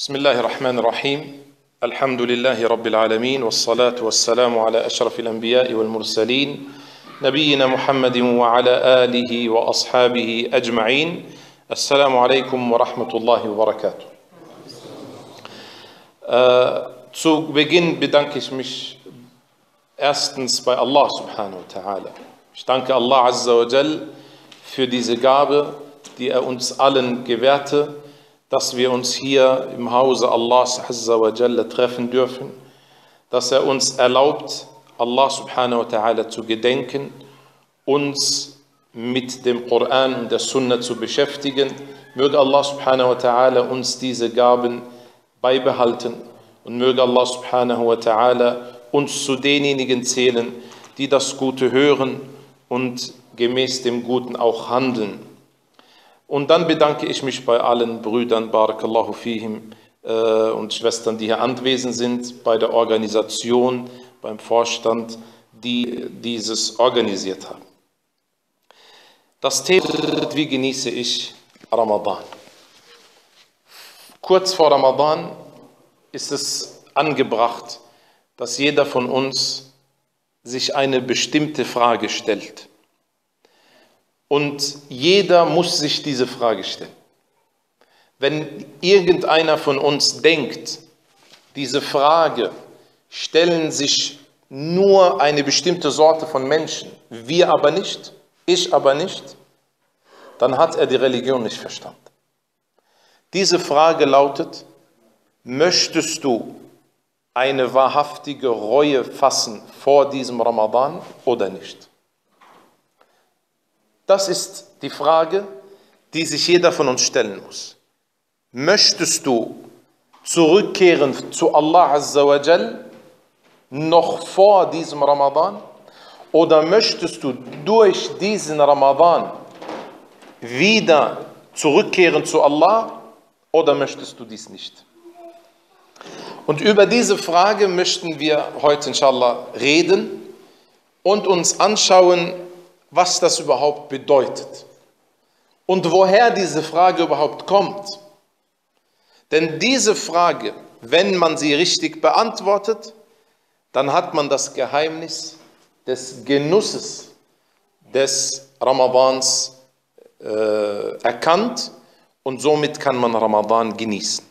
بسم الله الرحمن الرحيم. الحمد لله رب العالمين والصلاة والسلام على أشرف الأنبياء والمرسلين نبينا محمد وعلى آله وأصحابه أجمعين. السلام عليكم ورحمة الله وبركاته. äh, Zu Beginn bedanke ich mich erstens bei Allah subhanahu wa ta'ala. Ich danke Allah azza wa jal für diese Gabe, die er uns allen gewährte, dass wir uns hier im Hause Allahs azza wa jal treffen dürfen, dass er uns erlaubt, Allah subhanahu wa ta'ala zu gedenken, uns mit dem Koran und der Sunna zu beschäftigen. Möge Allah subhanahu wa ta'ala uns diese Gaben beibehalten und möge Allah subhanahu wa ta'ala uns zu denjenigen zählen, die das Gute hören und gemäß dem Guten auch handeln. Und dann bedanke ich mich bei allen Brüdern, Barakallahu fihim, äh, und Schwestern, die hier anwesend sind, bei der Organisation, beim Vorstand, die dieses organisiert haben. Das Thema, wie genieße ich Ramadan? Kurz vor Ramadan ist es angebracht, dass jeder von uns sich eine bestimmte Frage stellt. Und jeder muss sich diese Frage stellen. Wenn irgendeiner von uns denkt, diese Frage stellen sich nur eine bestimmte Sorte von Menschen, wir aber nicht, ich aber nicht, dann hat er die Religion nicht verstanden. Diese Frage lautet, möchtest du eine wahrhaftige Reue fassen vor diesem Ramadan oder nicht? Das ist die Frage, die sich jeder von uns stellen muss. Möchtest du zurückkehren zu Allah Azza wa Jal noch vor diesem Ramadan? Oder möchtest du durch diesen Ramadan wieder zurückkehren zu Allah? Oder möchtest du dies nicht? Und über diese Frage möchten wir heute inshallah reden und uns anschauen, was das überhaupt bedeutet und woher diese Frage überhaupt kommt. Denn diese Frage, wenn man sie richtig beantwortet, dann hat man das Geheimnis des Genusses des Ramadans äh, erkannt und somit kann man Ramadan genießen.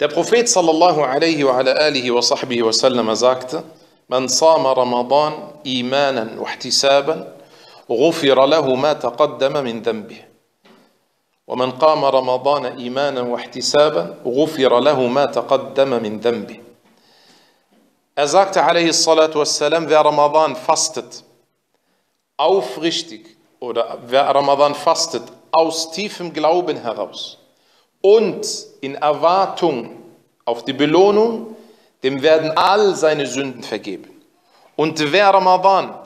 Der Prophet sallallahu alaihi wa alihi wa sahbihi wa sallam sagte, من صام رمضان إيمانا واحتسابا غفر له ما تقدم من ذنبه. ومن قام رمضان إيمانا واحتسابا غفر له ما تقدم من ذنبه. ازاكت عليه الصلاة والسلام في رمضان فاستت. أو فغشتك oder رمضان فاستت. aus tiefem glauben heraus und in erwartung auf die belohnung dem werden all seine Sünden vergeben. Und wer Ramadan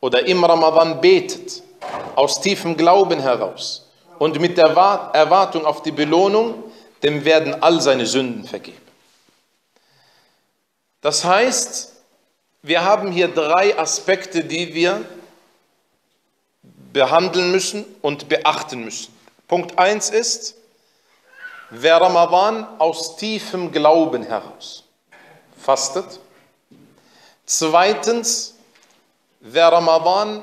oder im Ramadan betet, aus tiefem Glauben heraus und mit der Erwartung auf die Belohnung, dem werden all seine Sünden vergeben. Das heißt, wir haben hier drei Aspekte, die wir behandeln müssen und beachten müssen. Punkt 1 ist, wer Ramadan aus tiefem Glauben heraus fastet. Zweitens, wer Ramadan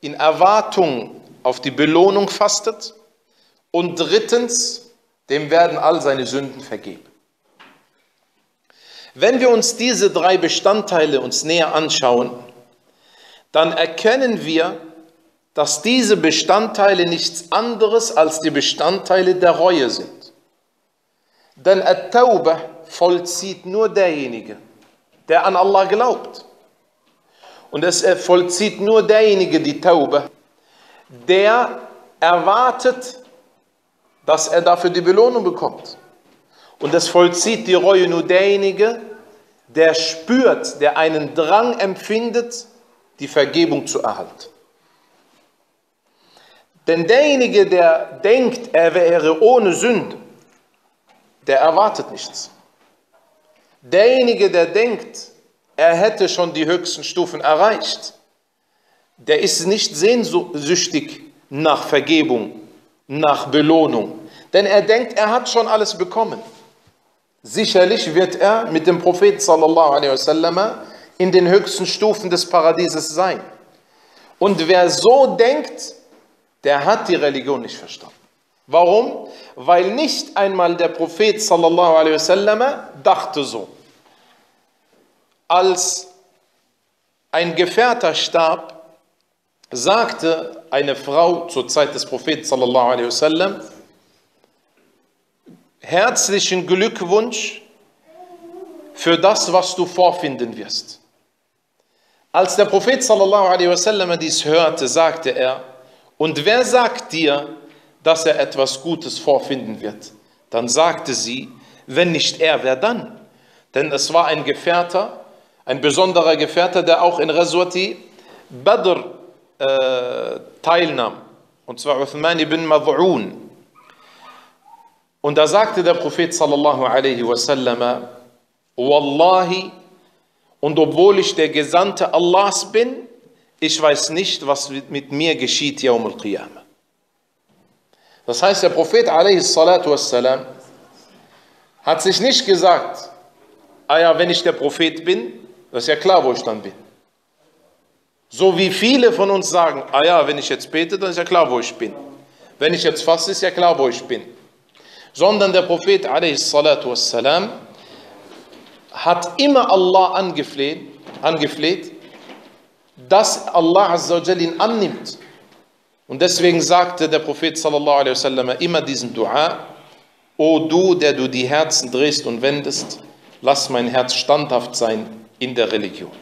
in Erwartung auf die Belohnung fastet. Und drittens, dem werden all seine Sünden vergeben. Wenn wir uns diese drei Bestandteile uns näher anschauen, dann erkennen wir, dass diese Bestandteile nichts anderes als die Bestandteile der Reue sind. Denn At-Tawbah vollzieht nur derjenige, der an Allah glaubt. Und es vollzieht nur derjenige die Taube, der erwartet, dass er dafür die Belohnung bekommt. Und es vollzieht die Reue nur derjenige, der spürt, der einen Drang empfindet, die Vergebung zu erhalten. Denn derjenige, der denkt, er wäre ohne Sünde, der erwartet nichts. Derjenige, der denkt, er hätte schon die höchsten Stufen erreicht, der ist nicht sehnsüchtig nach Vergebung, nach Belohnung. Denn er denkt, er hat schon alles bekommen. Sicherlich wird er mit dem Propheten sallallahu alaihi wasallam in den höchsten Stufen des Paradieses sein. Und wer so denkt, der hat die Religion nicht verstanden. Warum? Weil nicht einmal der Prophet sallallahu alaihi wasallam dachte so. Als ein Gefährter starb, sagte eine Frau zur Zeit des Propheten sallallahu alaihi wasallam, herzlichen Glückwunsch für das, was du vorfinden wirst. Als der Prophet sallallahu alaihi wasallam dies hörte, sagte er, und wer sagt dir, dass er etwas Gutes vorfinden wird? Dann sagte sie, wenn nicht er, wer dann? Denn es war ein Gefährter, ein besonderer Gefährter, der auch in Razwati Badr äh, teilnahm. Und zwar Uthman ibn Mad'un. Und da sagte der Prophet sallallahu alaihi wasallam, Wallahi, und obwohl ich der Gesandte Allahs bin, ich weiß nicht, was mit mir geschieht, Yawm al-Qiyamah. Das heißt, der Prophet wassalam, hat sich nicht gesagt, ah ja, wenn ich der Prophet bin, das ist ja klar, wo ich dann bin. So wie viele von uns sagen, ah ja, wenn ich jetzt bete, dann ist ja klar, wo ich bin. Wenn ich jetzt faste, ist ja klar, wo ich bin. Sondern der Prophet wassalam, hat immer Allah angefleht, angefleht dass Allah ihn annimmt. Und deswegen sagte der Prophet sallallahu immer diesen Dua, O du, der du die Herzen drehst und wendest, lass mein Herz standhaft sein in der Religion.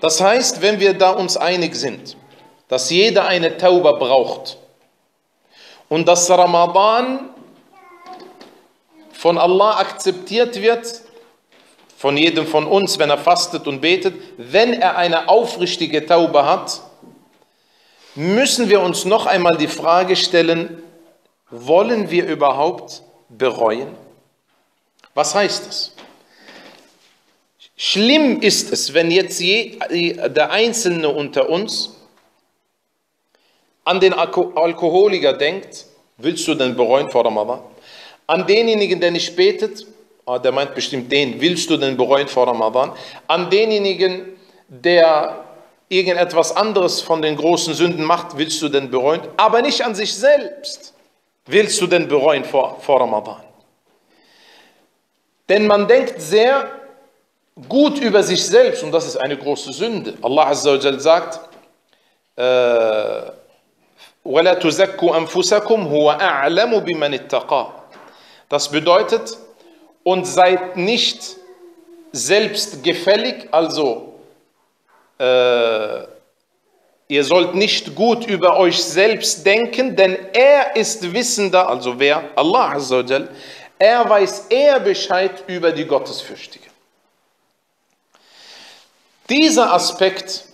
Das heißt, wenn wir da uns einig sind, dass jeder eine Tauba braucht und dass Ramadan von Allah akzeptiert wird, von jedem von uns, wenn er fastet und betet, wenn er eine aufrichtige Taube hat, müssen wir uns noch einmal die Frage stellen, wollen wir überhaupt bereuen? Was heißt das? Schlimm ist es, wenn jetzt je, der Einzelne unter uns an den Alkoholiker denkt, willst du denn bereuen vor Ramadan? An denjenigen, der nicht betet, oh, der meint bestimmt den, willst du denn bereuen vor Ramadan? An denjenigen, der irgendetwas anderes von den großen Sünden macht, willst du denn bereuen? Aber nicht an sich selbst willst du denn bereuen vor, vor Ramadan. Denn man denkt sehr gut über sich selbst und das ist eine große Sünde. Allah Azza wa Jal sagt, وَلَا تُزَكُّوا أَنفُسَكُمْ هُوَ أَعْلَمُ بِمَنِ اتَّقَى Das bedeutet, und seid nicht selbstgefällig, also äh, ihr sollt nicht gut über euch selbst denken, denn er ist wissender, also wer? Allah Azzawajal, er weiß eher Bescheid über die Gottesfürchtigen. Dieser Aspekt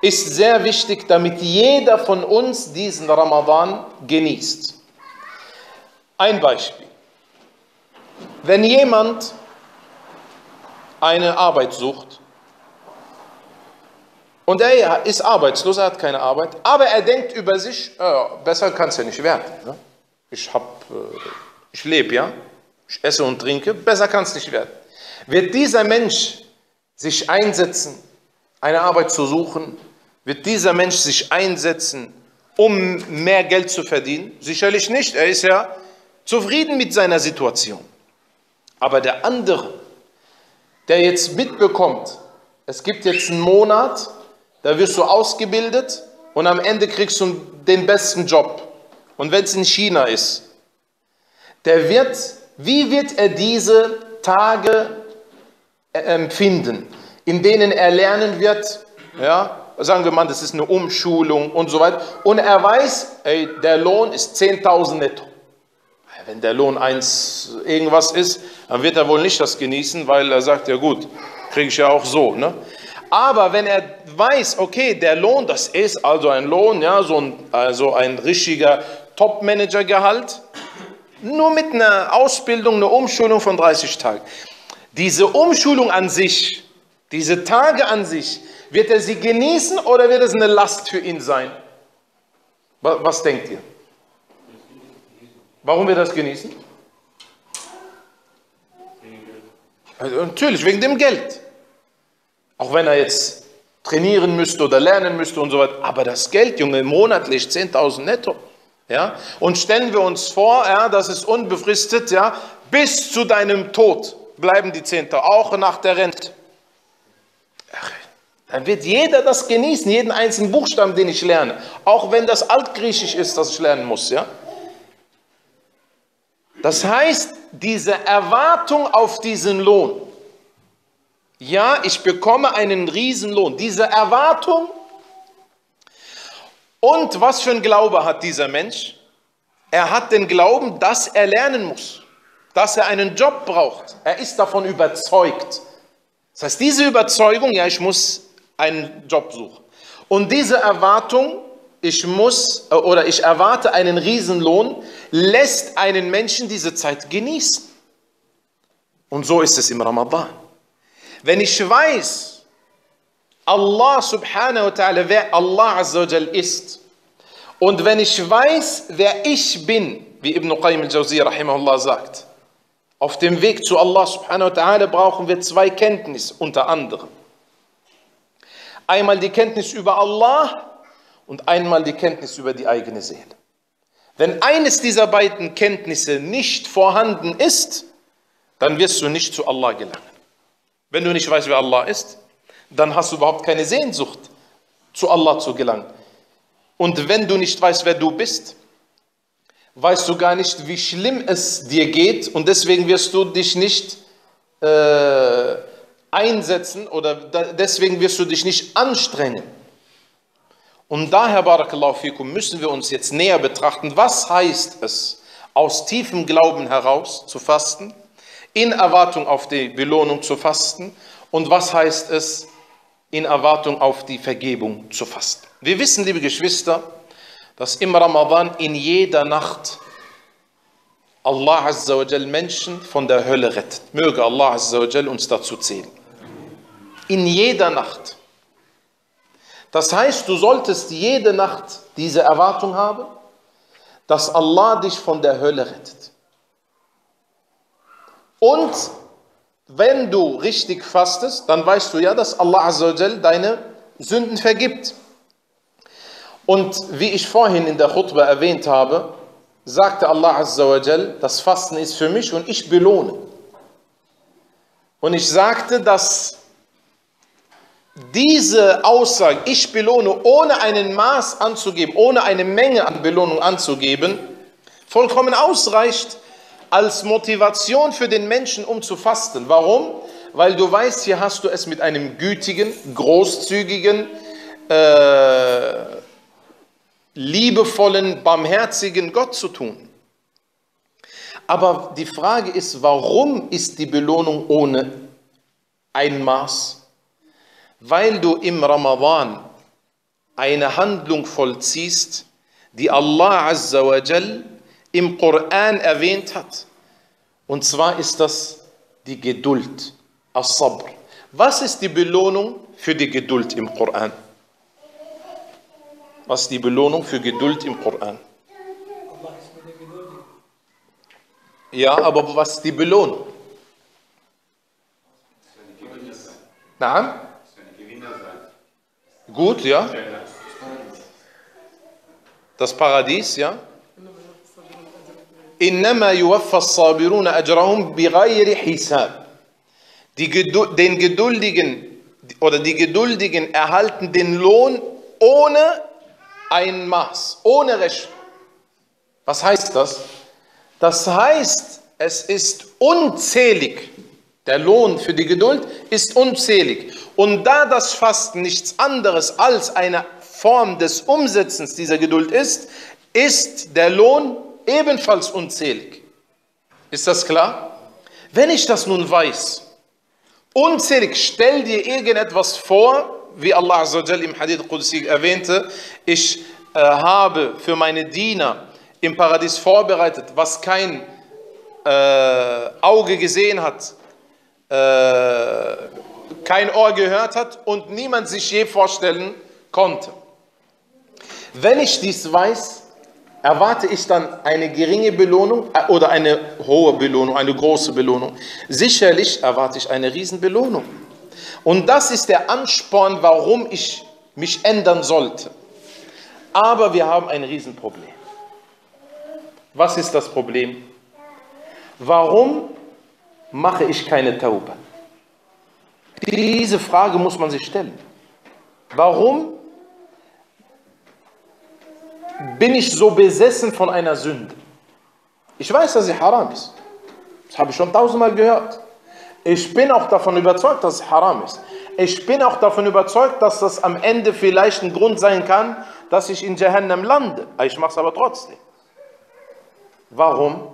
ist sehr wichtig, damit jeder von uns diesen Ramadan genießt. Ein Beispiel. Wenn jemand eine Arbeit sucht und er ist arbeitslos, er hat keine Arbeit, aber er denkt über sich, äh, besser kann es ja nicht werden. Ne? Ich, äh, ich lebe ja, ich esse und trinke, besser kann es nicht werden. Wird dieser Mensch sich einsetzen, eine Arbeit zu suchen, wird dieser Mensch sich einsetzen, um mehr Geld zu verdienen? Sicherlich nicht, er ist ja zufrieden mit seiner Situation. Aber der andere, der jetzt mitbekommt, es gibt jetzt einen Monat, da wirst du ausgebildet und am Ende kriegst du den besten Job. Und wenn es in China ist, der wird, wie wird er diese Tage empfinden, in denen er lernen wird, ja, sagen wir mal, das ist eine Umschulung und so weiter, und er weiß, ey, der Lohn ist 10.000 netto. Wenn der Lohn 1 irgendwas ist, dann wird er wohl nicht das genießen, weil er sagt, ja gut, kriege ich ja auch so. Ne? Aber wenn er weiß, okay, der Lohn, das ist also ein Lohn, ja, so ein, also ein richtiger Top-Manager-Gehalt, nur mit einer Ausbildung, einer Umschulung von 30 Tagen. Diese Umschulung an sich, diese Tage an sich, wird er sie genießen oder wird es eine Last für ihn sein? Was, denkt ihr? Warum wir das genießen? Also natürlich, wegen dem Geld. Auch wenn er jetzt trainieren müsste oder lernen müsste und so weiter. Aber das Geld, Junge, monatlich 10.000 netto. Ja? Und stellen wir uns vor, ja, das ist unbefristet, ja, bis zu deinem Tod bleiben die 10.000, auch nach der Rente. Dann wird jeder das genießen, jeden einzelnen Buchstaben, den ich lerne. Auch wenn das Altgriechisch ist, das ich lernen muss. Ja? Das heißt, diese Erwartung auf diesen Lohn. Ja, ich bekomme einen Riesenlohn. Diese Erwartung. Und was für ein Glaube hat dieser Mensch? Er hat den Glauben, dass er lernen muss, dass er einen Job braucht. Er ist davon überzeugt. Das heißt, diese Überzeugung, ja, ich muss einen Job suche. Und diese Erwartung, ich muss äh, oder ich erwarte einen Riesenlohn, lässt einen Menschen diese Zeit genießen. Und so ist es im Ramadan. Wenn ich weiß, Allah subhanahu wa ta'ala, wer Allah azawajal ist, und wenn ich weiß, wer ich bin, wie Ibn Qayyim al-Jawziyah rahimahullah sagt, auf dem Weg zu Allah subhanahu wa ta'ala brauchen wir zwei Kenntnisse unter anderem. Einmal die Kenntnis über Allah und einmal die Kenntnis über die eigene Seele. Wenn eines dieser beiden Kenntnisse nicht vorhanden ist, dann wirst du nicht zu Allah gelangen. Wenn du nicht weißt, wer Allah ist, dann hast du überhaupt keine Sehnsucht, zu Allah zu gelangen. Und wenn du nicht weißt, wer du bist, weißt du gar nicht, wie schlimm es dir geht und deswegen wirst du dich nicht äh, einsetzen oder deswegen wirst du dich nicht anstrengen. Und daher, Barakallahu fikum, müssen wir uns jetzt näher betrachten, was heißt es, aus tiefem Glauben heraus zu fasten, in Erwartung auf die Belohnung zu fasten und was heißt es, in Erwartung auf die Vergebung zu fasten. Wir wissen, liebe Geschwister, dass im Ramadan in jeder Nacht Allah Azza wa Menschen von der Hölle rettet. Möge Allah Azza wa uns dazu zählen in jeder Nacht. Das heißt, du solltest jede Nacht diese Erwartung haben, dass Allah dich von der Hölle rettet. Und wenn du richtig fastest, dann weißt du ja, dass Allah Azzawajal deine Sünden vergibt. Und wie ich vorhin in der Khutbah erwähnt habe, sagte Allah Azzawajal, das Fasten ist für mich und ich belohne. Und ich sagte, dass diese Aussage, ich belohne, ohne einen Maß anzugeben, ohne eine Menge an Belohnung anzugeben, vollkommen ausreicht als Motivation für den Menschen, um zu fasten. Warum? Weil du weißt, hier hast du es mit einem gütigen, großzügigen, äh, liebevollen, barmherzigen Gott zu tun. Aber die Frage ist, warum ist die Belohnung ohne ein Maß? weil du im Ramadan eine Handlung vollziehst, die Allah Azza wa Jal im Koran erwähnt hat. Und zwar ist das die Geduld, As-Sabr. Was ist die Belohnung für die Geduld im Koran? Was ist die Belohnung für Geduld im Koran? Ja, aber was ist die Belohnung? Nein? Gut, ja. Das Paradies, ja. إنما يوفى الصابرون أجرهم بغير حساب. Die, den Geduldigen oder die Geduldigen erhalten den Lohn ohne ein Maß, ohne Rechnung. Was heißt das? Das heißt, es ist unzählig. Der Lohn für die Geduld ist unzählig. Und da das Fasten nichts anderes als eine Form des Umsetzens dieser Geduld ist, ist der Lohn ebenfalls unzählig. Ist das klar? Wenn ich das nun weiß, unzählig, stell dir irgendetwas vor, wie Allah Azzawajal im Hadith Qudsi erwähnte, ich äh, habe für meine Diener im Paradies vorbereitet, was kein äh, Auge gesehen hat, äh, kein Ohr gehört hat und niemand sich je vorstellen konnte. Wenn ich dies weiß, erwarte ich dann eine geringe Belohnung äh, oder eine hohe Belohnung, eine große Belohnung? Sicherlich erwarte ich eine Riesenbelohnung. Und das ist der Ansporn, warum ich mich ändern sollte. Aber wir haben ein Riesenproblem. Was ist das Problem? Warum mache ich keine Taube? Diese Frage muss man sich stellen. Warum bin ich so besessen von einer Sünde? Ich weiß, dass sie haram ist. Das habe ich schon tausendmal gehört. Ich bin auch davon überzeugt, dass es haram ist. Ich bin auch davon überzeugt, dass das am Ende vielleicht ein Grund sein kann, dass ich in Jahannam lande. Ich mache es aber trotzdem. Warum?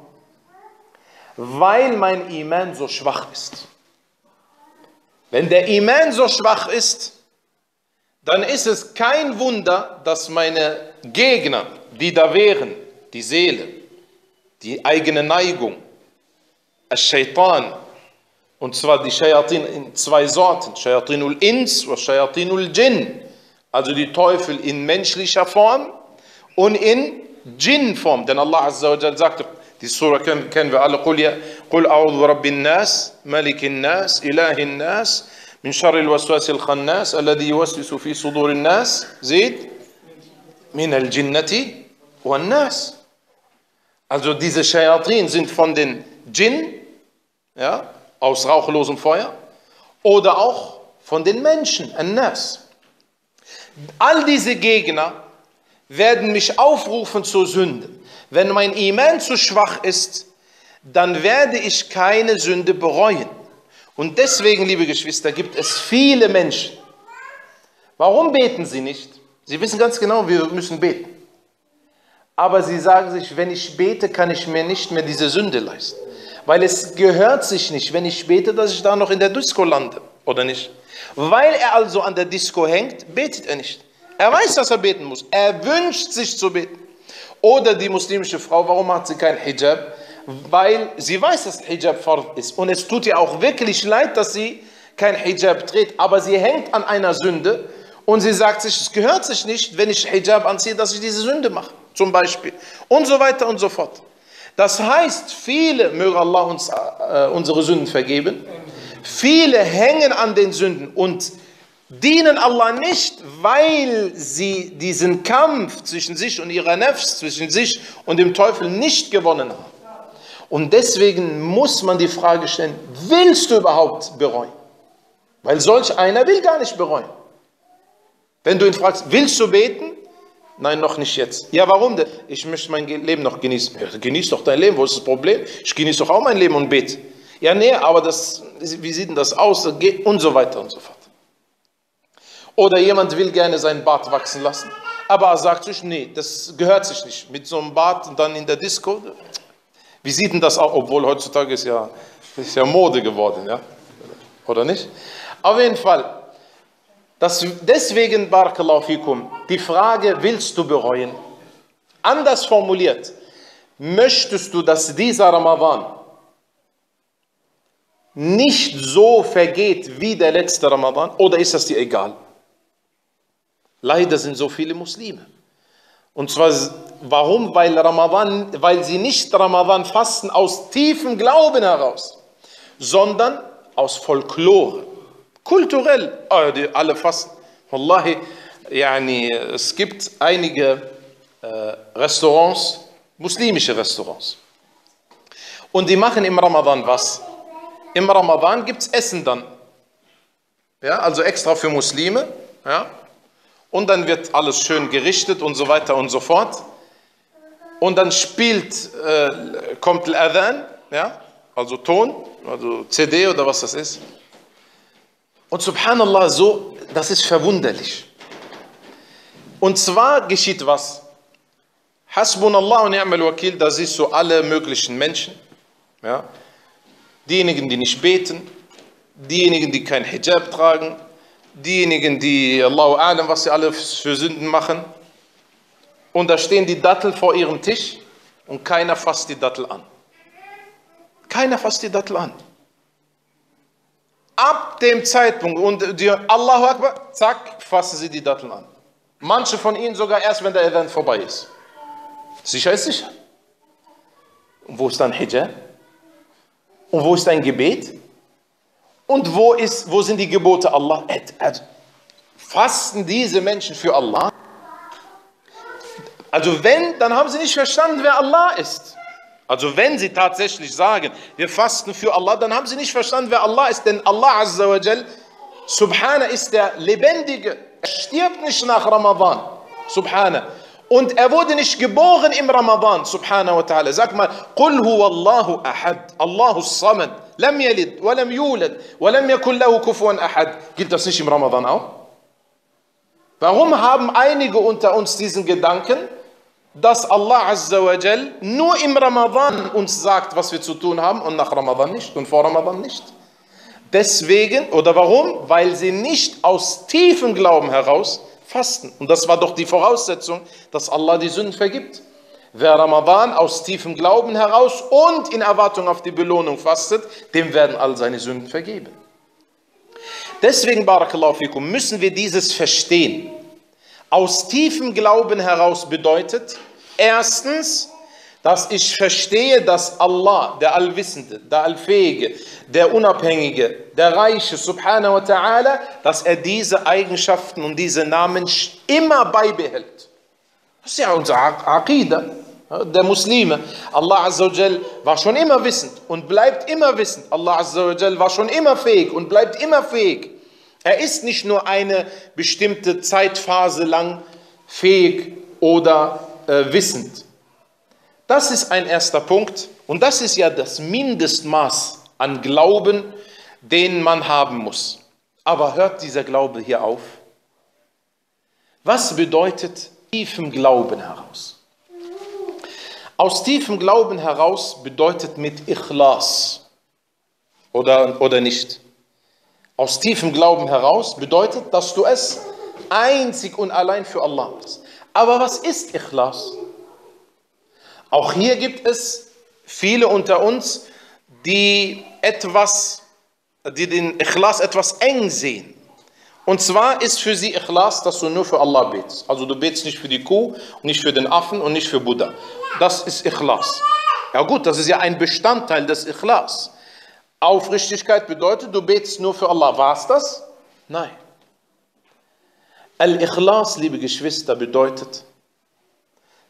Weil mein Iman so schwach ist. Wenn der Iman so schwach ist, dann ist es kein Wunder, dass meine Gegner, die da wären, die Seele, die eigene Neigung, Shaitan, und zwar die Shayatin in zwei Sorten, Shayatinul Ins und Shayatinul Jinn, also die Teufel in menschlicher Form und in Jinn-Form, denn Allah Azza wa Jal sagte, die Surah kennen wir alle, قل أعوذ برب الناس ملك الناس إله الناس من شر الوسواس الخناس الذي يوسوس في صدور الناس زيد من الجنة والناس Also diese Shayatin sind von den Djinn, ja, aus rauchlosem Feuer, oder auch von den Menschen, An-Nas. All diese Gegner werden mich aufrufen zur Sünde. Wenn mein Iman zu schwach ist, dann werde ich keine Sünde bereuen. Und deswegen, liebe Geschwister, gibt es viele Menschen. Warum beten sie nicht? Sie wissen ganz genau, wir müssen beten. Aber sie sagen sich, wenn ich bete, kann ich mir nicht mehr diese Sünde leisten. Weil es gehört sich nicht, wenn ich bete, dass ich da noch in der Disco lande, oder nicht? Weil er also an der Disco hängt, betet er nicht. Er weiß, dass er beten muss. Er wünscht sich zu beten. Oder die muslimische Frau, warum hat sie kein Hijab? Weil sie weiß, dass Hijab Fard ist. Und es tut ihr auch wirklich leid, dass sie kein Hijab trägt. Aber sie hängt an einer Sünde und sie sagt sich, es gehört sich nicht, wenn ich Hijab anziehe, dass ich diese Sünde mache. Zum Beispiel. Und so weiter und so fort. Das heißt, viele, möge Allah uns äh, unsere Sünden vergeben, viele hängen an den Sünden und dienen Allah nicht, weil sie diesen Kampf zwischen sich und ihrer Nefs, zwischen sich und dem Teufel nicht gewonnen haben. Und deswegen muss man die Frage stellen, willst du überhaupt bereuen? Weil solch einer will gar nicht bereuen. Wenn du ihn fragst, willst du beten? Nein, noch nicht jetzt. Ja, warum denn? Ich möchte mein Leben noch genießen. Ja, genieß doch dein Leben, wo ist das Problem? Ich genieße doch auch mein Leben und bete. Ja, nee, aber das, wie sieht denn das aus? Und so weiter und so fort. Oder jemand will gerne seinen Bart wachsen lassen, aber er sagt sich, nee, das gehört sich nicht. Mit so einem Bart und dann in der Disco. Wie sieht denn das aus? Obwohl heutzutage ist ja, ist ja Mode geworden, ja? Oder nicht? Auf jeden Fall. Das, deswegen, Barakallahu fikum, die Frage, willst du bereuen? Anders formuliert, möchtest du, dass dieser Ramadan nicht so vergeht wie der letzte Ramadan oder ist das dir egal? Leider sind so viele Muslime. Und zwar, warum? Weil Ramadan, weil sie nicht Ramadan fasten aus tiefem Glauben heraus, sondern aus Folklore. Kulturell, oh, die alle fasten. Wallahi, yani, es gibt einige äh, Restaurants, muslimische Restaurants. Und die machen im Ramadan was? Im Ramadan gibt es Essen dann. Ja, also extra für Muslime. Ja, und dann wird alles schön gerichtet und so weiter und so fort. Und dann spielt, äh, kommt Adhan, ja, also Ton, also CD oder was das ist. Und subhanallah, so, das ist verwunderlich. Und zwar geschieht was? Hasbunallah und ni'mal wakil, da siehst du alle möglichen Menschen. Ja? Diejenigen, die nicht beten, diejenigen, die kein Hijab tragen, diejenigen, die Allahu A'lam, was sie alle für Sünden machen. Und da stehen die Dattel vor ihrem Tisch und keiner fasst die Dattel an. Keiner fasst die Dattel an. Ab dem Zeitpunkt und die Allahu Akbar, zack, fassen sie die Dattel an. Manche von ihnen sogar erst, wenn der Event vorbei ist. Sicher ist sicher. Und wo ist dein Hijab? Und wo ist dein Gebet? Und wo, ist, wo sind die Gebote Allah? Fasten diese Menschen für Allah? Also wenn, dann haben sie nicht verstanden, wer Allah ist. Also wenn sie tatsächlich sagen, wir fasten für Allah, dann haben sie nicht verstanden, wer Allah ist. Denn Allah Azza wa Jal, Subhana, ist der Lebendige. Er stirbt nicht nach Ramadan. Subhana. Und er wurde nicht geboren im Ramadan, subhanahu wa ta'ala. Sag mal, قُلْ هُوَ اللَّهُ أَحَدْ اللَّهُ الصَّمَدْ لَمْ يَلِدْ وَلَمْ يُولَدْ وَلَمْ يَكُنْ لَهُ كُفُوًا أَحَدْ Gilt das nicht im Ramadan auch? Warum haben einige unter uns diesen Gedanken, Dass Allah Azza wa Jal nur im Ramadan uns sagt, was wir zu tun haben und nach Ramadan nicht und vor Ramadan nicht? Deswegen, oder warum? Weil sie nicht aus tiefem Glauben heraus fasten. Und das war doch die Voraussetzung, dass Allah die Sünden vergibt. Wer Ramadan aus tiefem Glauben heraus und in Erwartung auf die Belohnung fastet, dem werden all seine Sünden vergeben. Deswegen, Barakallahu fikum, müssen wir dieses verstehen. Aus tiefem Glauben heraus bedeutet, erstens, dass ich verstehe, dass Allah, der Allwissende, der Allfähige, der Unabhängige, der Reiche, subhanahu wa ta'ala, dass er diese Eigenschaften und diese Namen immer beibehält. Das ist ja unser Aqidah der Muslime. Allah Azza wa Jal war schon immer wissend und bleibt immer wissend. Allah Azza wa Jal war schon immer fähig und bleibt immer fähig. Er ist nicht nur eine bestimmte Zeitphase lang fähig oder äh, wissend. Das ist ein erster Punkt und das ist ja das Mindestmaß an Glauben, den man haben muss. Aber hört dieser Glaube hier auf? Was bedeutet tiefem Glauben heraus? Aus tiefem Glauben heraus bedeutet mit Ikhlas oder, oder nicht. Aus tiefem Glauben heraus bedeutet, dass du es einzig und allein für Allah machst. Aber was ist Ikhlas? Auch hier gibt es viele unter uns, die etwas, die den Ikhlas etwas eng sehen. Und zwar ist für sie Ikhlas, dass du nur für Allah betest. Also du betest nicht für die Kuh, nicht für den Affen und nicht für Buddha. Das ist Ikhlas. Ja gut, das ist ja ein Bestandteil des Ikhlas. Aufrichtigkeit bedeutet, du betest nur für Allah. War es das? Nein. Al-Ikhlas, liebe Geschwister, bedeutet,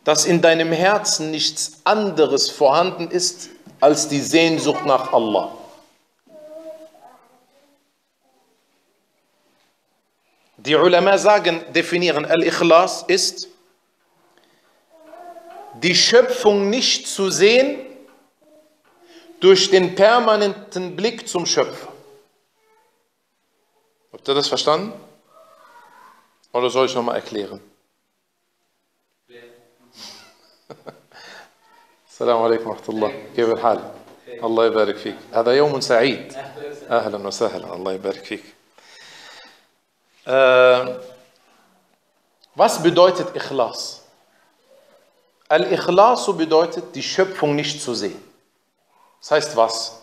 dass in deinem Herzen nichts anderes vorhanden ist als die Sehnsucht nach Allah. Die Ulama sagen, definieren, Al-Ikhlas ist, die Schöpfung nicht zu sehen durch den permanenten Blick zum Schöpfer. Habt ihr das verstanden? Oder soll ich nochmal erklären? السلام عليكم ورحمة الله كيف الحال الله يبارك فيك هذا يوم سعيد أهلا وسهلا الله يبارك فيك Was bedeutet Ikhlas? Al-Ikhlas bedeutet, die Schöpfung nicht zu sehen. Das heißt was?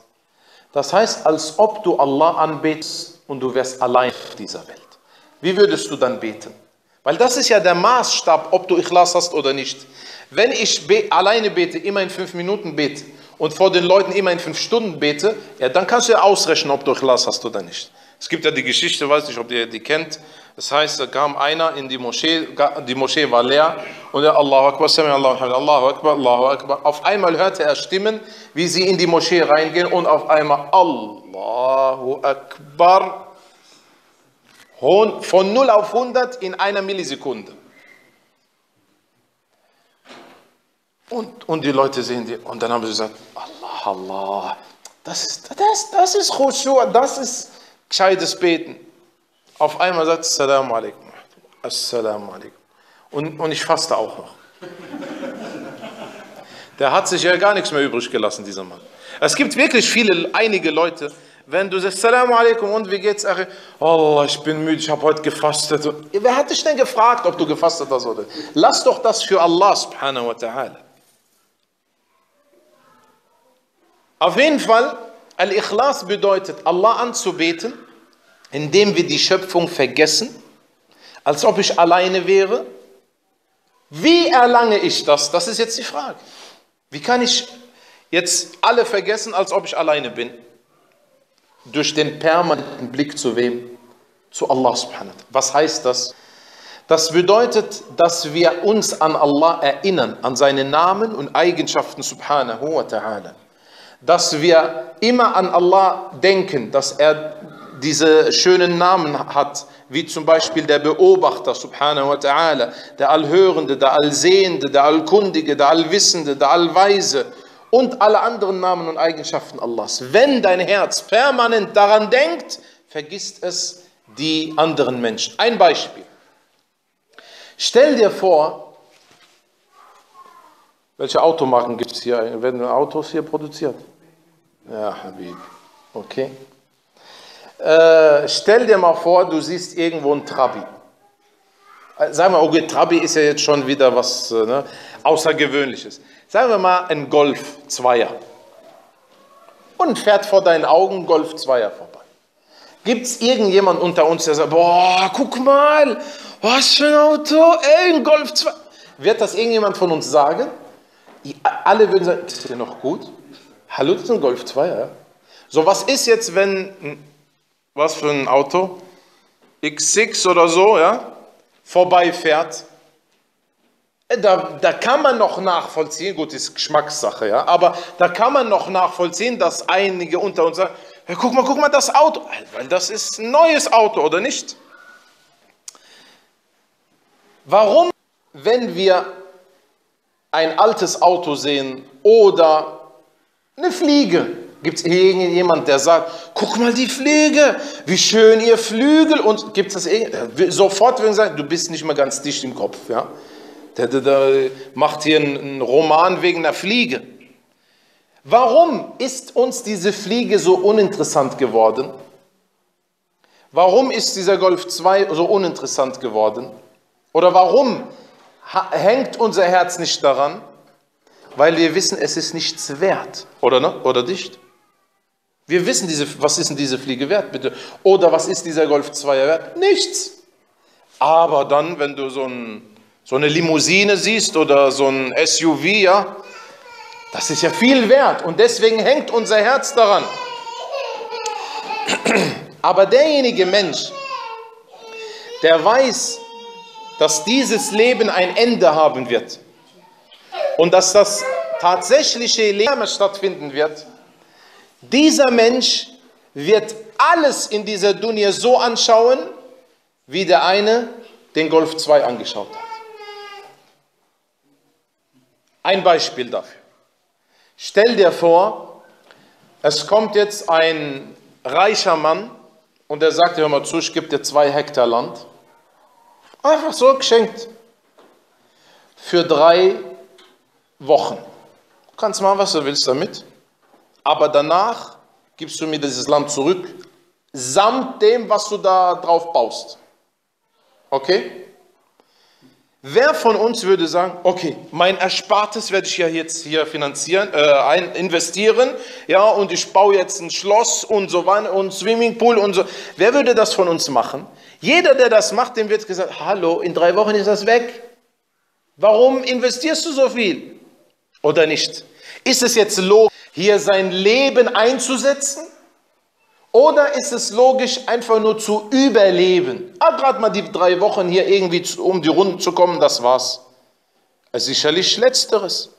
Das heißt, als ob du Allah anbetest und du wärst allein auf dieser Welt. Wie würdest du dann beten? Weil das ist ja der Maßstab, ob du Ikhlas hast oder nicht. Wenn ich be alleine bete, immer in fünf Minuten bete und vor den Leuten immer in fünf Stunden bete, ja, dann kannst du ja ausrechnen, ob du Ikhlas hast oder nicht. Es gibt ja die Geschichte, weiß nicht, ob ihr die kennt. Das heißt, da kam einer in die Moschee, die Moschee war leer und er Allahu Akbar, Allahu Akbar, Allahu Akbar. Auf einmal hörte er Stimmen, wie sie in die Moschee reingehen und auf einmal Allahu Akbar von 0 auf 100 in einer Millisekunde. Und, und die Leute sehen die, und dann haben sie gesagt, Allah, Allah, das ist, das, das ist Khushu, das ist gescheites Beten. Auf einmal sagt Assalamu alaikum. Assalamu alaikum. Und, und ich faste auch noch. Der hat sich ja gar nichts mehr übrig gelassen, dieser Mann. Es gibt wirklich viele, einige Leute, wenn du sagst, Assalamu alaikum und wie geht's? Oh, ich bin müde, ich habe heute gefastet. Wer hat dich denn gefragt, ob du gefastet hast oder? Lass doch das für Allah subhanahu wa ta'ala. Auf jeden Fall, Al-Ikhlas bedeutet, Allah anzubeten, indem wir die Schöpfung vergessen, als ob ich alleine wäre Wie erlange ich das? Das ist jetzt die Frage. Wie kann ich jetzt alle vergessen, als ob ich alleine bin? Durch den permanenten Blick zu wem? Zu Allah subhanahu Was heißt das? Das bedeutet, dass wir uns an Allah erinnern, an seine Namen und Eigenschaften subhanahu wa ta'ala. Dass wir immer an Allah denken, dass er diese schönen Namen hat, wie zum Beispiel der Beobachter, subhanahu wa ta'ala, der Allhörende, der Allsehende, der Allkundige, der Allwissende, der Allweise und alle anderen Namen und Eigenschaften Allahs. Wenn dein Herz permanent daran denkt, vergisst es die anderen Menschen. Ein Beispiel. Stell dir vor, welche Automarken gibt es hier? Werden Autos hier produziert? Ja, Habib. Okay. Äh, stell dir mal vor, du siehst irgendwo ein Trabi. Äh, sagen wir, okay, Trabi ist ja jetzt schon wieder was äh, ne, Außergewöhnliches. Sagen wir mal ein Golf Zweier. Und fährt vor deinen Augen Golf Zweier vorbei. Gibt es irgendjemand unter uns, der sagt, boah, guck mal, was für ein Auto, ey, ein Golf 2. Wird das irgendjemand von uns sagen? Alle würden sagen, ist der noch gut? Hallo, das ist ein Golf 2, ja? So, was ist jetzt, wenn was für ein Auto, X6 oder so, ja, vorbeifährt, äh, da, da kann man noch nachvollziehen, gut, ist Geschmackssache, ja, aber da kann man noch nachvollziehen, dass einige unter uns sagen, ja, guck mal, guck mal, das Auto, weil das ist ein neues Auto, oder nicht? Warum, wenn wir ein altes Auto sehen oder eine Fliege, Gibt es irgendjemand, der sagt, guck mal die Fliege, wie schön ihr Flügel und gibt es das sofort würden sagen, du bist nicht mehr ganz dicht im Kopf, ja? Der, der, der macht hier einen Roman wegen einer Fliege. Warum ist uns diese Fliege so uninteressant geworden? Warum ist dieser Golf 2 so uninteressant geworden? Oder warum hängt unser Herz nicht daran? Weil wir wissen, es ist nichts wert, oder, ne? oder nicht? Wir wissen, diese, was ist denn diese Fliege wert, bitte? Oder was ist dieser Golf 2 wert? Nichts. Aber dann, wenn du so, ein, so eine Limousine siehst oder so ein SUV, ja, das ist ja viel wert und deswegen hängt unser Herz daran. Aber derjenige Mensch, der weiß, dass dieses Leben ein Ende haben wird und dass das tatsächliche Leben stattfinden wird, dieser Mensch wird alles in dieser Dunya so anschauen, wie der eine den Golf 2 angeschaut hat. Ein Beispiel dafür. Stell dir vor, es kommt jetzt ein reicher Mann und er sagt, hör mal zu, ich gebe dir zwei Hektar Land. Einfach so geschenkt. Für drei Wochen. Du kannst machen, was du willst damit aber danach gibst du mir dieses Land zurück, samt dem, was du da drauf baust. Okay? Wer von uns würde sagen, okay, mein Erspartes werde ich ja jetzt hier finanzieren, äh, investieren, ja, und ich baue jetzt ein Schloss und so weiter und Swimmingpool und so. Wer würde das von uns machen? Jeder, der das macht, dem wird gesagt, hallo, in drei Wochen ist das weg. Warum investierst du so viel? Oder nicht? Ist es jetzt logisch? Hier sein Leben einzusetzen? Oder ist es logisch, einfach nur zu überleben? Ah, gerade mal die drei Wochen hier irgendwie um die Runden zu kommen, das war's. Sicherlich Letzteres.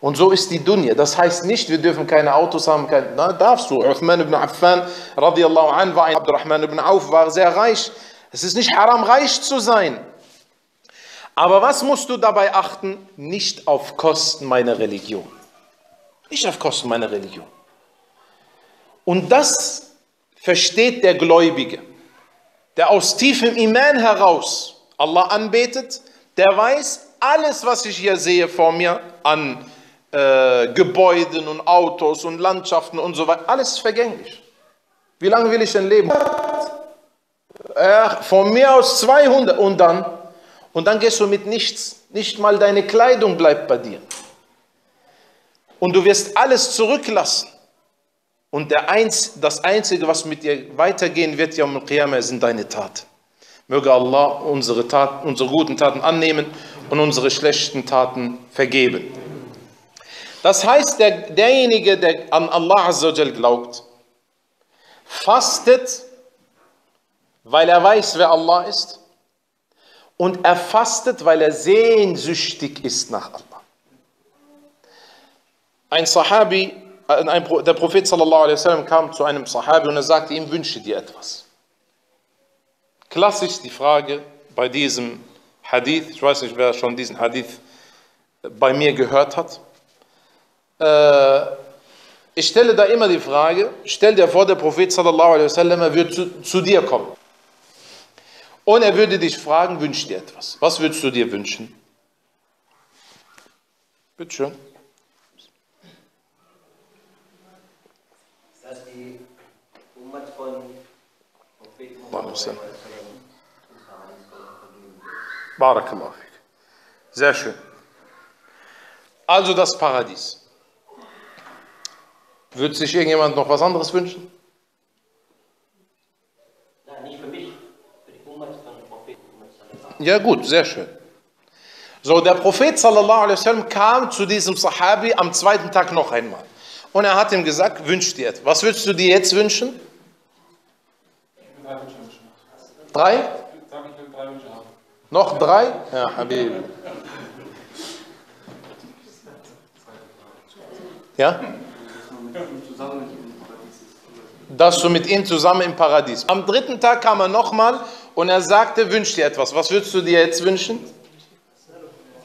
Und so ist die Dunya. Das heißt nicht, wir dürfen keine Autos haben. Kein, na, darfst du. Uthman ibn Affan, radiallahu an, war ein Abdurrahman ibn Auf, war sehr reich. Es ist nicht haram, reich zu sein. Aber was musst du dabei achten? Nicht auf Kosten meiner Religion. Nicht auf Kosten meiner Religion. Und das versteht der Gläubige, der aus tiefem Iman heraus Allah anbetet, der weiß, alles, was ich hier sehe vor mir an äh, Gebäuden und Autos und Landschaften und so weiter, alles ist vergänglich. Wie lange will ich denn leben? Äh, von mir aus 200 und dann, und dann gehst du mit nichts, nicht mal deine Kleidung bleibt bei dir und du wirst alles zurücklassen. Und der Einz, das Einzige, was mit dir weitergehen wird, ja, Qiyamah, sind deine Taten. Möge Allah unsere, Taten, unsere guten Taten annehmen und unsere schlechten Taten vergeben. Das heißt, der, derjenige, der an Allah Azzawajal glaubt, fastet, weil er weiß, wer Allah ist, und er fastet, weil er sehnsüchtig ist nach Allah. Ein Sahabi, äh, der Prophet sallallahu alaihi wasallam kam zu einem Sahabi und er sagte ihm, wünsche dir etwas. Klassisch die Frage bei diesem Hadith, ich weiß nicht, wer schon diesen Hadith bei mir gehört hat. Äh, ich stelle da immer die Frage, stell dir vor, der Prophet sallallahu alaihi wasallam, er wird zu, zu dir kommen. Und er würde dich fragen, wünsch dir etwas. Was würdest du dir wünschen? Bitte schön. Dass die Ummat von Prophet Barakallahu Sehr schön. Also das Paradies. Würde sich irgendjemand noch was anderes wünschen? Nein, nicht für mich. Für die Ummat von Prophet. Ja gut, sehr schön. So, der Prophet sallallahu alaihi wasallam kam zu diesem Sahabi am zweiten Tag noch einmal. Und er hat ihm gesagt, wünsch dir etwas. Was würdest du dir jetzt wünschen? Drei? Noch drei? Ja, Habib. Ja? Dass du mit ihm zusammen im Paradies. Am dritten Tag kam er nochmal und er sagte, wünsch dir etwas. Was würdest du dir jetzt wünschen?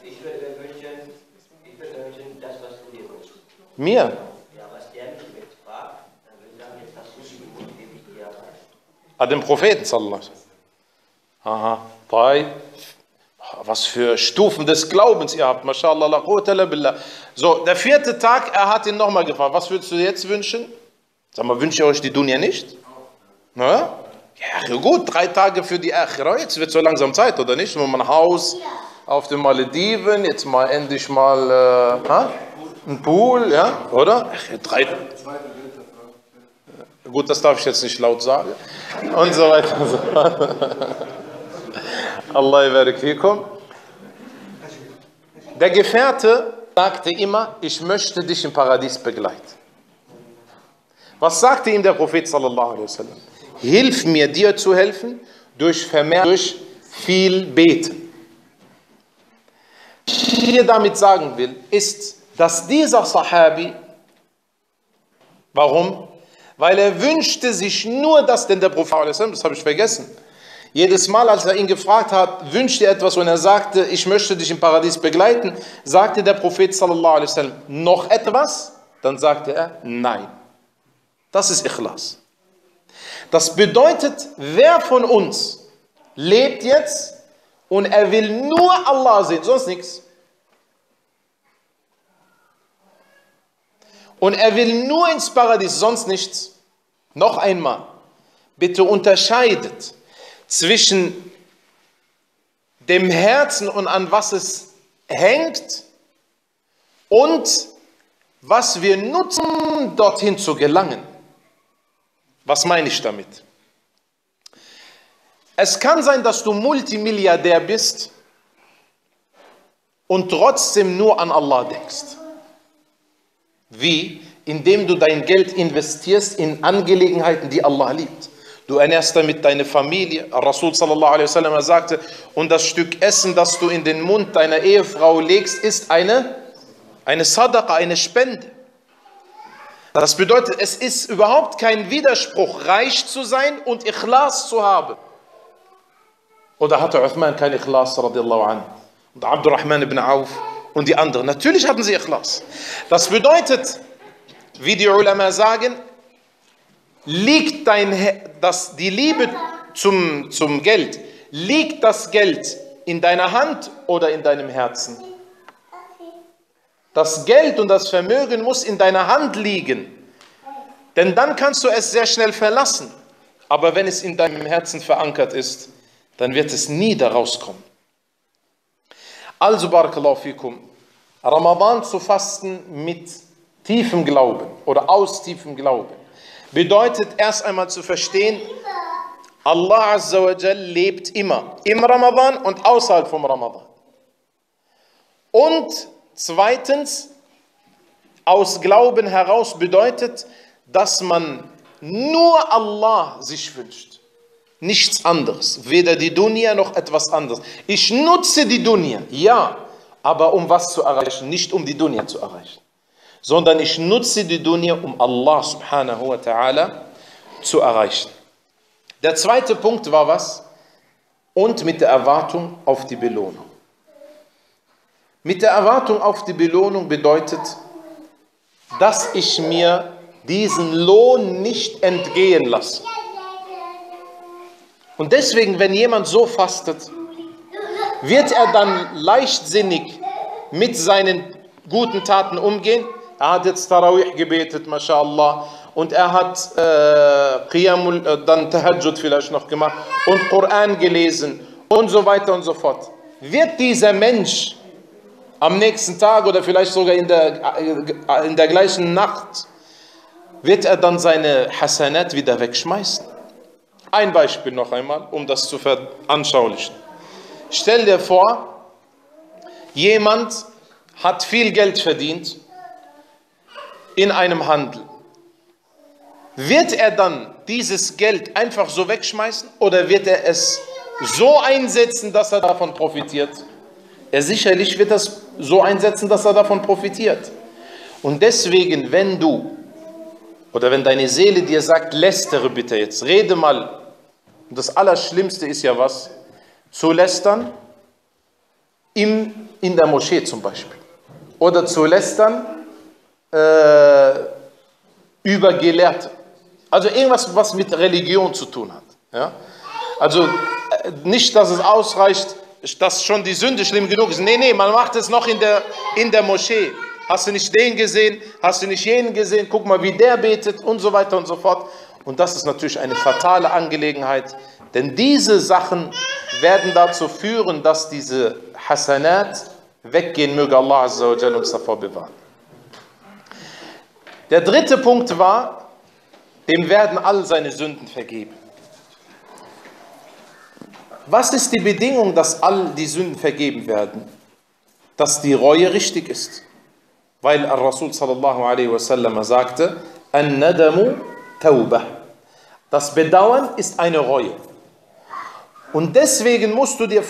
Ich würde wünschen, ich würde wünschen, das, was du dir wünschst. Mir? Ja, was der mich jetzt fragt, dann würde ich sagen, jetzt hast du die Geburt, die ich dir erreicht. Ah, den Propheten, sallallahu Aha, drei. Was für Stufen des Glaubens ihr habt. MashaAllah, la billah. So, der vierte Tag, er hat ihn nochmal gefragt, was würdest du jetzt wünschen? Sag mal, wünscht ihr euch die Dunya nicht? Na? Ja, gut, drei Tage für die Akhira. Jetzt wird so langsam Zeit, oder nicht? Nur mal ein Haus auf den Malediven, jetzt mal endlich mal äh, ein Pool, ja, oder? Ach, drei. Gut, das darf ich jetzt nicht laut sagen. Und so weiter und so fort. Allah barik fikum. Der Gefährte sagte immer, ich möchte dich im Paradies begleiten. Was sagte ihm der Prophet sallallahu alaihi wasallam? Hilf mir, dir zu helfen, durch Vermehr, durch viel Beten. Was ich dir damit sagen will, ist, dass dieser Sahabi, warum? Weil er wünschte sich nur das, denn der Prophet, das habe ich vergessen, jedes Mal, als er ihn gefragt hat, wünscht dir etwas und er sagte, ich möchte dich im Paradies begleiten, sagte der Prophet sallallahu alaihi wasallam, noch etwas? Dann sagte er, nein. Das ist Ikhlas. Das bedeutet, wer von uns lebt jetzt und er will nur Allah sehen, sonst nichts. Und er will nur ins Paradies, sonst nichts. Noch einmal, bitte unterscheidet zwischen dem Herzen und an was es hängt und was wir nutzen, dorthin zu gelangen. Was meine ich damit? Es kann sein, dass du Multimilliardär bist und trotzdem nur an Allah denkst. Wie? Indem du dein Geld investierst in Angelegenheiten, die Allah liebt. Du ernährst damit deine Familie. Rasul sallallahu alaihi wasallam sagte, und das Stück Essen, das du in den Mund deiner Ehefrau legst, ist eine, eine Sadaqa, eine Spende. Das bedeutet, es ist überhaupt kein Widerspruch, reich zu sein und Ikhlas zu haben. Oder hatte Uthman kein Ikhlas, radiallahu anhu? Und Abdurrahman ibn Auf und die anderen. Natürlich hatten sie Ikhlas. Das bedeutet, wie die Ulama sagen, liegt dein, das, die Liebe zum, zum Geld, liegt das Geld in deiner Hand oder in deinem Herzen? Das Geld und das Vermögen muss in deiner Hand liegen, denn dann kannst du es sehr schnell verlassen. Aber wenn es in deinem Herzen verankert ist, dann wird es nie daraus kommen. Also, Barakallahu fikum, Ramadan zu fasten mit tiefem Glauben oder aus tiefem Glauben bedeutet erst einmal zu verstehen, Allah Azza wa Jal lebt immer, im Ramadan und außerhalb vom Ramadan. Und zweitens, aus Glauben heraus bedeutet, dass man nur Allah sich wünscht. Nichts anderes. Weder die Dunya noch etwas anderes. Ich nutze die Dunya, ja, aber um was zu erreichen? Nicht um die Dunya zu erreichen. Sondern ich nutze die Dunya, um Allah subhanahu wa ta'ala zu erreichen. Der zweite Punkt war was? Und mit der Erwartung auf die Belohnung. Mit der Erwartung auf die Belohnung bedeutet, dass ich mir diesen Lohn nicht entgehen lasse. Und deswegen, wenn jemand so fastet, wird er dann leichtsinnig mit seinen guten Taten umgehen? Er hat jetzt Tarawih gebetet, mashallah, und er hat äh, Qiyamul, äh, dann Tahajjud vielleicht noch gemacht und Koran gelesen und so weiter und so fort. Wird dieser Mensch am nächsten Tag oder vielleicht sogar in der, äh, in der gleichen Nacht, wird er dann seine Hasanat wieder wegschmeißen? Ein Beispiel noch einmal, um das zu veranschaulichen. Stell dir vor, jemand hat viel Geld verdient in einem Handel. Wird er dann dieses Geld einfach so wegschmeißen oder wird er es so einsetzen, dass er davon profitiert? Er sicherlich wird das so einsetzen, dass er davon profitiert. Und deswegen, wenn du oder wenn deine Seele dir sagt, lästere bitte jetzt, rede mal. Und das Allerschlimmste ist ja was? Zu lästern im, in der Moschee zum Beispiel. Oder zu lästern äh, über Gelehrte. Also irgendwas, was mit Religion zu tun hat. Ja? Also äh, nicht, dass es ausreicht, dass schon die Sünde schlimm genug ist. Nee, nee, man macht es noch in der, in der Moschee. Hast du nicht den gesehen? Hast du nicht jenen gesehen? Guck mal, wie der betet und so weiter und so fort. Und das ist natürlich eine fatale Angelegenheit, denn diese Sachen werden dazu führen, dass diese Hasanat weggehen, möge Allah uns davor bewahren. Der dritte Punkt war, dem werden all seine Sünden vergeben. Was ist die Bedingung, dass all die Sünden vergeben werden? Dass die Reue richtig ist. Weil Rasul sallallahu alaihi wasallam sagte, An-Nadamu Taubah. Das Bedauern ist eine Reue. Und deswegen musst du dir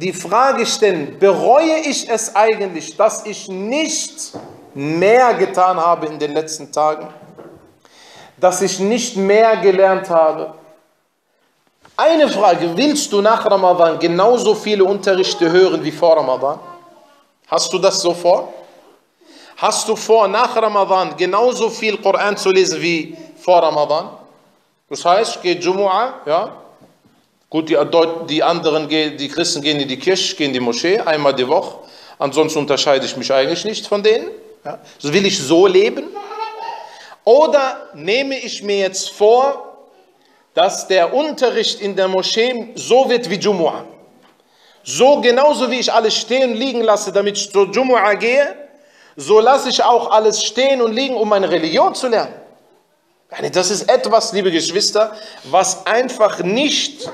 die Frage stellen, bereue ich es eigentlich, dass ich nicht mehr getan habe in den letzten Tagen? Dass ich nicht mehr gelernt habe? Eine Frage, willst du nach Ramadan genauso viele Unterrichte hören wie vor Ramadan? Hast du das so vor? Hast du vor, nach Ramadan genauso viel Koran zu lesen wie vor Ramadan? Das heißt, geht Jumu'ah, ja, Gut, die, die anderen, die Christen gehen in die Kirche, gehen in die Moschee, einmal die Woche. Ansonsten unterscheide ich mich eigentlich nicht von denen. Ja. So will ich so leben. Oder nehme ich mir jetzt vor, dass der Unterricht in der Moschee so wird wie Jumu'ah. So genauso wie ich alles stehen und liegen lasse, damit ich zur Jumu'ah gehe, so lasse ich auch alles stehen und liegen, um meine Religion zu lernen. Das ist etwas, liebe Geschwister, was einfach nicht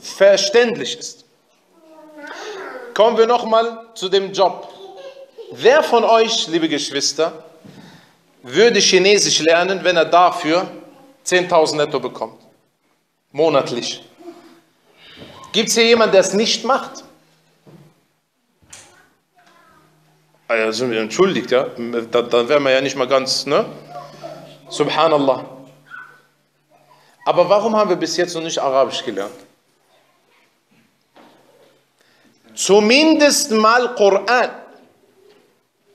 verständlich ist. Kommen wir nochmal zu dem Job. Wer von euch, liebe Geschwister, würde Chinesisch lernen, wenn er dafür 10.000 netto bekommt? Monatlich. Gibt es hier jemanden, der es nicht macht? Also, entschuldigt, ja. Dann, dann wären wir ja nicht mal ganz, ne? Subhanallah. Aber warum haben wir bis jetzt noch nicht Arabisch gelernt? Zumindest mal Koran.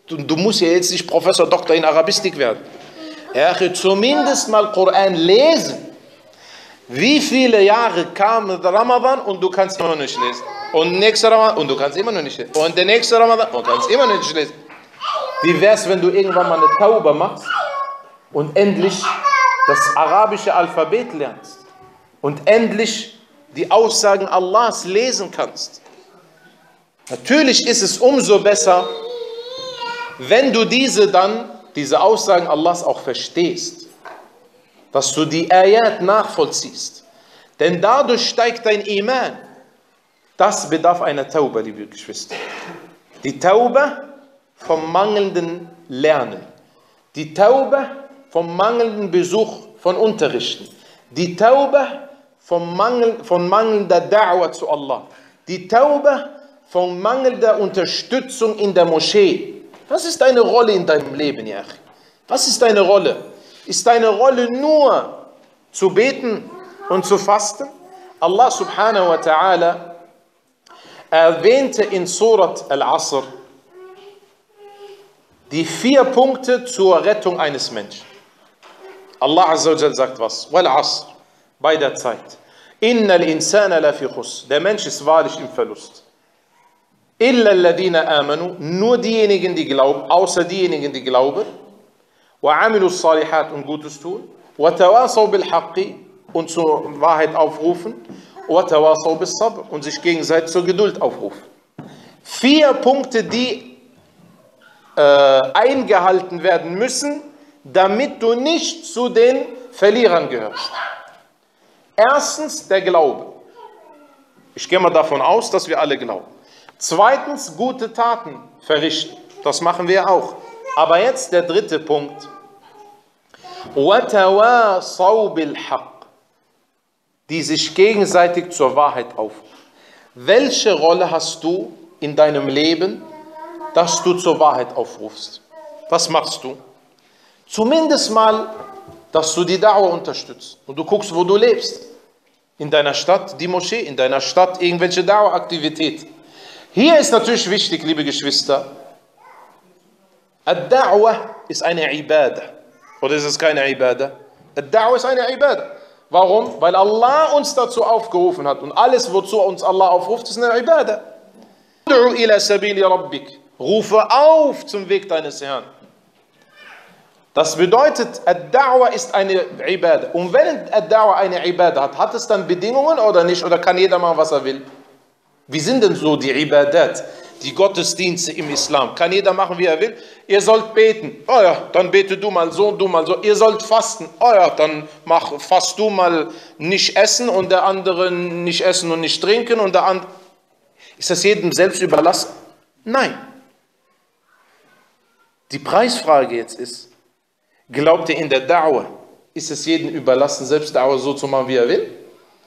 Du, du musst ja jetzt nicht Professor, Doktor in Arabistik werden. Ja, zumindest mal Koran lesen. Wie viele Jahre kam der Ramadan und du kannst immer noch nicht lesen? Und nächster Ramadan und du kannst immer noch nicht lesen. Und der nächste Ramadan und du kannst immer noch nicht lesen. Wie wär's, wenn du irgendwann mal eine Tauber machst und endlich das arabische Alphabet lernst und endlich die Aussagen Allahs lesen kannst. Natürlich ist es umso besser, wenn du diese dann, diese Aussagen Allahs auch verstehst, dass du die Ayat nachvollziehst. Denn dadurch steigt dein Iman. Das bedarf einer Taube, liebe Geschwister. Die Taube vom mangelnden Lernen. Die Taube vom mangelnden Besuch von Unterrichten. Die Taube vom Mangel, von mangelnder Da'wah zu Allah. Die Taube von mangelnder Unterstützung in der Moschee. Was ist deine Rolle in deinem Leben, Yach? Was ist deine Rolle? Ist deine Rolle nur zu beten und zu fasten? Allah subhanahu wa ta'ala erwähnte in Surat Al-Asr die vier Punkte zur Rettung eines Menschen. Allah Azza wa sagt was? Wal Asr, bei der Zeit. Innal insana la fi khus. Der Mensch ist wahrlich im Verlust. Illa alladhina amanu, nur diejenigen, die glauben, außer diejenigen, die glauben. Wa amilu salihat und Gutes tun. Wa tawasaw bil haqqi und zur Wahrheit aufrufen. Wa tawasaw bis sabr und sich gegenseitig zur Geduld aufrufen. Vier Punkte, die äh, eingehalten werden müssen, damit du nicht zu den Verlierern gehörst. Erstens der Glaube. Ich gehe mal davon aus, dass wir alle glauben. Zweitens gute Taten verrichten. Das machen wir auch. Aber jetzt der dritte Punkt. Die sich gegenseitig zur Wahrheit aufrufen. Welche Rolle hast du in deinem Leben, dass du zur Wahrheit aufrufst? Was machst du? Zumindest mal, dass du die Dauer unterstützt und du guckst, wo du lebst. In deiner Stadt die Moschee, in deiner Stadt irgendwelche Daueraktivität. Hier ist natürlich wichtig, liebe Geschwister, Ad-Da'wah ist eine Ibadah. Oder ist es keine Ibadah? Ad-Da'wah ist eine Ibadah. Warum? Weil Allah uns dazu aufgerufen hat. Und alles, wozu uns Allah aufruft, ist eine Ibadah. Rufe auf zum Weg deines Herrn. Das bedeutet, Ad-Da'wah ist eine Ibadah. Und wenn Ad-Da'wah eine Ibadah hat, hat es dann Bedingungen oder nicht? Oder kann jeder machen, was er will? Wie sind denn so die Ibadat, die Gottesdienste im Islam? Kann jeder machen, wie er will? Ihr sollt beten. Oh ja, dann bete du mal so, du mal so. Ihr sollt fasten. Oh ja, dann mach, fast du mal nicht essen und der andere nicht essen und nicht trinken und der andere. Ist das jedem selbst überlassen? Nein. Die Preisfrage jetzt ist, Glaubt ihr in der Dauer, ist es jedem überlassen, selbst Dauer so zu machen, wie er will?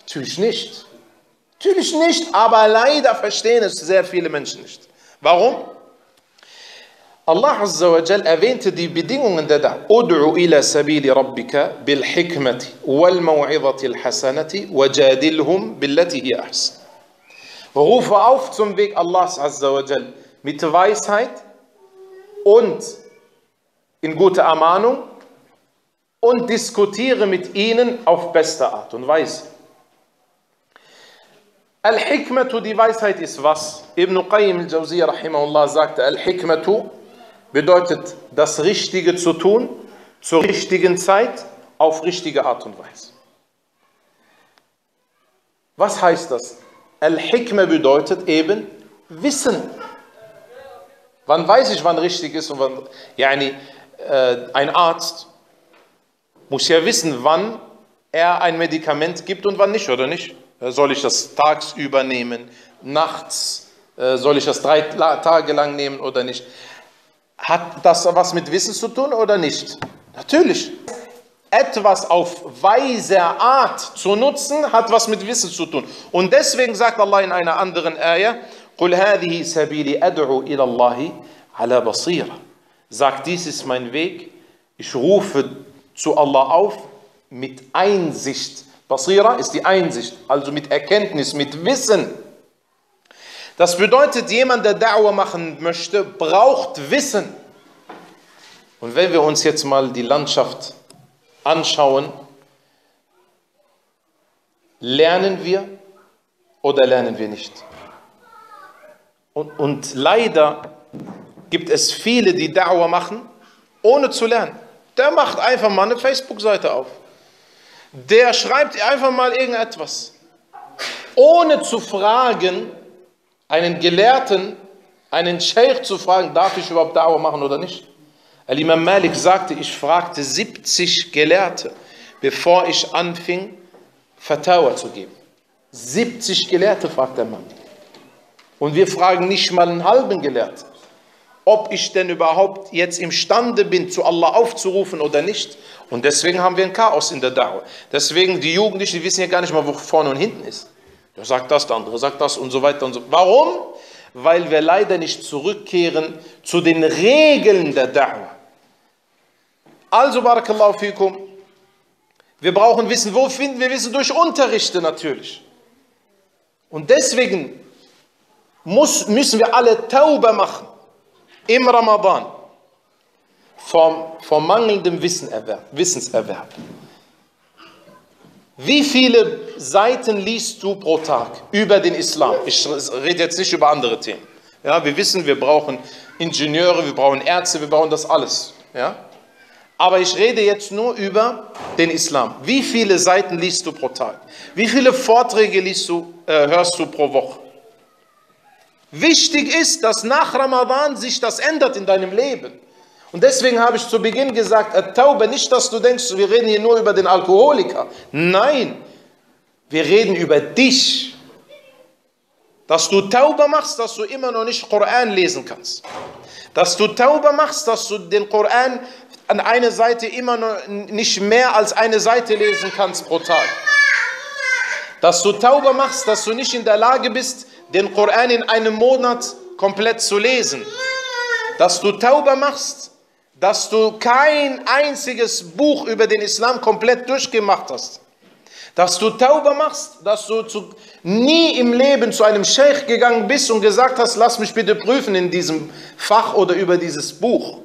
Natürlich nicht. Natürlich nicht, aber leider verstehen es sehr viele Menschen nicht. Warum? Allah Azza wa Jal erwähnte die Bedingungen der Da'wah. Ud'u ila sabili rabbika bil hikmati wal maw'idati al hasanati wajadilhum billati hi ahsan. Rufe auf zum Weg Allahs Azza wa Jal mit Weisheit und in guter Ermahnung und diskutiere mit ihnen auf beste Art und Weise. Al-Hikmatu, die Weisheit ist was? Ibn Qayyim al-Jawziyah rahimahullah sagte, Al-Hikmatu bedeutet das Richtige zu tun, zur richtigen Zeit, auf richtige Art und Weise. Was heißt das? Al-Hikmah bedeutet eben Wissen. Wann weiß ich, wann richtig ist und wann. Yani, äh, ein Arzt muss ja wissen, wann er ein Medikament gibt und wann nicht, oder nicht? Äh, soll ich das tagsüber nehmen, nachts? Äh, soll ich das drei Tage lang nehmen oder nicht? Hat das was mit Wissen zu tun oder nicht? Natürlich. Etwas auf weise Art zu nutzen, hat was mit Wissen zu tun. Und deswegen sagt Allah in einer anderen Ayah, قُلْ هَذِهِ سَبِيلِ أَدْعُوا إِلَى اللَّهِ عَلَى بَصِيرًا Sagt, dies ist mein Weg, ich rufe zu Allah auf mit Einsicht. Basira ist die Einsicht, also mit Erkenntnis, mit Wissen. Das bedeutet, jemand, der Da'wah machen möchte, braucht Wissen. Und wenn wir uns jetzt mal die Landschaft anschauen, lernen wir oder lernen wir nicht? Und, und leider gibt es viele, die Da'wah machen, ohne zu lernen. Der macht einfach mal eine Facebook-Seite auf. Der schreibt einfach mal irgendetwas. Ohne zu fragen, einen Gelehrten, einen Sheikh zu fragen, darf ich überhaupt Dauer machen oder nicht? Al-Imam Malik sagte, ich fragte 70 Gelehrte, bevor ich anfing, Fatawa zu geben. 70 Gelehrte, fragt der Mann. Und wir fragen nicht mal einen halben Gelehrten, ob ich denn überhaupt jetzt imstande bin, zu Allah aufzurufen oder nicht. Und deswegen haben wir ein Chaos in der Dauer. Deswegen, die Jugendlichen, die wissen ja gar nicht mal, wo vorne und hinten ist. Der sagt das, der andere sagt das und so weiter und so. Warum? Weil wir leider nicht zurückkehren zu den Regeln der Dauer. Also, Barakallahu fikum, wir brauchen Wissen. Wo finden wir Wissen? Durch Unterrichte natürlich. Und deswegen muss, müssen wir alle Tauber machen im Ramadan vom, vom mangelndem Wissenerwerb, Wissenserwerb. Wie viele Seiten liest du pro Tag über den Islam? Ich rede jetzt nicht über andere Themen. Ja, wir wissen, wir brauchen Ingenieure, wir brauchen Ärzte, wir brauchen das alles. Ja? Aber ich rede jetzt nur über den Islam. Wie viele Seiten liest du pro Tag? Wie viele Vorträge liest du, äh, hörst du pro Woche? Wichtig ist, dass nach Ramadan sich das ändert in deinem Leben. Und deswegen habe ich zu Beginn gesagt, Taube, nicht, dass du denkst, wir reden hier nur über den Alkoholiker. Nein, wir reden über dich. Dass du Taube machst, dass du immer noch nicht Koran lesen kannst. Dass du Taube machst, dass du den Koran an einer Seite immer noch nicht mehr als eine Seite lesen kannst pro Tag. Dass du Taube machst, dass du nicht in der Lage bist, den Koran in einem Monat komplett zu lesen. Dass du Taube machst, dass du kein einziges Buch über den Islam komplett durchgemacht hast. Dass du Tauber machst, dass du zu, nie im Leben zu einem Sheikh gegangen bist und gesagt hast, lass mich bitte prüfen in diesem Fach oder über dieses Buch.